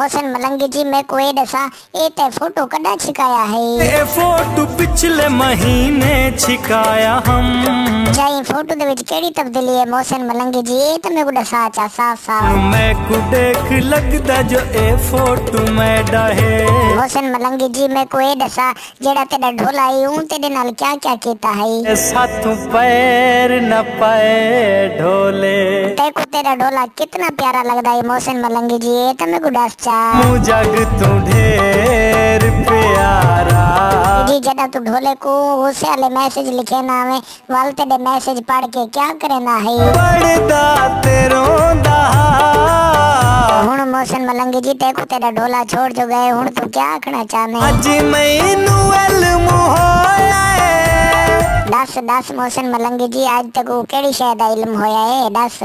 मोहसिन मलंगी जी मैं कोई दसा ए ते फ़ोटो कदा छिकाया है? ए फ़ोटो पिछले महीने छिकाया हम। जाई फ़ोटो दे विच केड़ी तब्दीली है मोहसिन मलंगी जी? ए ते मैं को दसा चा साफ़ साफ़। मैं को देख लगदा जो ए फ़ोटो मैं डाहे मोहसिन मलंगी जी मैं कोई दसा जेड़ा तेरा ढोला आई हूँ तेरे नाल क्या क्या कीता है? साथों पैर न पाए ढोले। ते को तेरा डोला कितना प्यारा लग रहा है मोहसिन मलंगी जी ये तो मेरे को जग तू ढेर प्यारा। जी जदा तू ढोले को उसे वाले मैसेज लिखे ना हमें वालते तेरे मैसेज पढ़ के क्या करे ना है? पढ़दा तेरो दा। हुन मोहसिन मलंगी जी ते को तेरा डोला छोड़ जो गए हुन तू क्या आखना चाहने? अज मैनू अलम ਦੱਸ ਦੱਸ ਮੋਸਨ ਮਲੰਗੀ ਜੀ ਅੱਜ ਤੱਕ ਉਹ ਕਿਹੜੀ ਸ਼ੈ ਦਾ ਇਲਮ ਹੋਇਆ ਏ ਦੱਸ।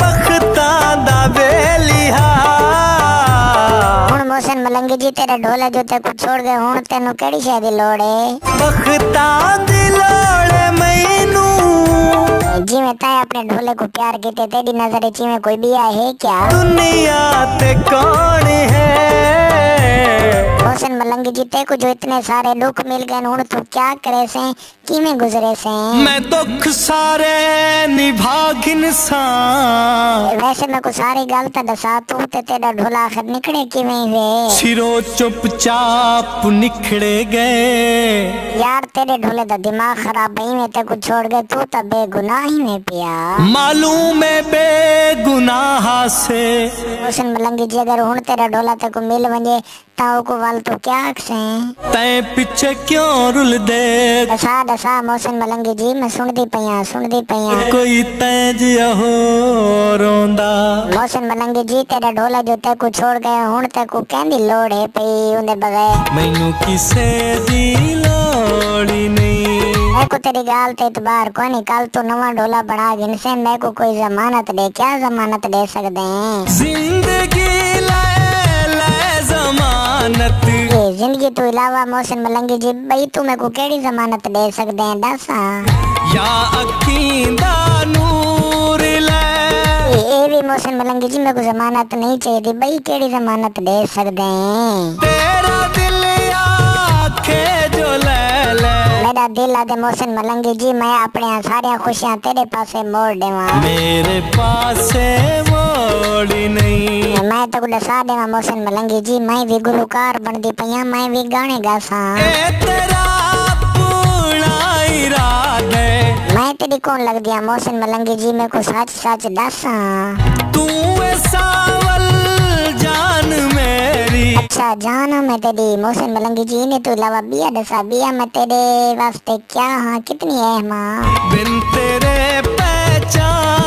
ਬਖਤਾਂ ਦਾ ਬੇਲੀਹਾ ਹੁਣ ਮੋਸਨ ਮਲੰਗੀ ਜੀ ਤੇਰਾ ਢੋਲਾ ਜੋ ਤੇ ਕੁ ਛੋੜ ਗਏ ਹੁਣ ਤੈਨੂੰ ਕਿਹੜੀ ਸ਼ੈ ਦੀ ਲੋੜ ਏ? ਬਖਤਾਂ ਦੀ ਲੋੜ ਮੈਨੂੰ। ਜਿਵੇਂ ਤਾਂ ਆਪਣੇ ਢੋਲੇ ਕੋ ਪਿਆਰ ਕੀਤੇ ਤੇਰੀ ਨਜ਼ਰ ਜਿਵੇਂ ਕੋਈ ਵੀ ਆਏ ਕਿਆ? ਦੁਨੀਆ ਤੇ ਕੌਣ ਹੈ? रोशन मलंग जी ते को जो इतने सारे दुख मिल गए हूँ तू क्या करे से? किमे गुजरे से? मैं दुख सारे निभागिन सा। वैसे मैं को सारी गल तो दसा तू ते तेरा ढोला आखिर निकले किमे वे? सिरो चुपचाप निखड़े गए। यार तेरे ढोले दा दिमाग खराब है मैं ते को छोड़ गए तू तो बेगुनाह ही में पिया। मालूम है बेगुनाह से रोशन मलंगी जी अगर हुन तेरा ढोला ते मिल वने ताऊ को वाल तो क्या अक्से तैं पिछे क्यों रुल दे? दसा दसा मोशन मलंगी जी मैं सुनदी पईया सुनदी पईया। कोई तैं जिया हो रोंदा। मोशन मलंगी जी तेरा ढोला जो ते को छोड़ गए हुन ते को कहंदी लोड़ है पई उंदे बगैर। मैनू किसे दी लोड़ी तेरी गाल ते इतबार कोई नहीं कल तू नवा ढोला बना गिनसे मैं को कोई जमानत दे क्या जमानत दे सकते हैं? ज़िंदगी ले ले जमानत। ये ज़िंदगी तो इलावा मोशन मलंगी जी बई तू मेरे को केड़ी जमानत दे सकते हैं दस। या अखींदा नूर ले। ये भी मोशन मलंगी जी मेरे को जमानत नहीं चाहिए थी बई केड़ी जमानत दे सकते हैं? तेरा दिल आखे मेरा दिल आदे मोशन मलंगी जी मैं अपने सारिया खुशियाँ तेरे पासे मोड़ देवा। मेरे पास मोड़ी नहीं। मैं तो दसा देवा मोशन मलंगी जी मैं भी गुलकार बनदी पईया मैं भी गाने गासा। तेरा मैं तेरी कौन लग दिया मोशन मलंगी जी मेरे को सच सच दसा। तू जान शाहजान हूँ मैं तेरी मोहसिन मलंगी जी ने तो लावा बिया दसा बिया मैं तेरे वास्ते क्या हाँ कितनी है माँ बिन तेरे पहचान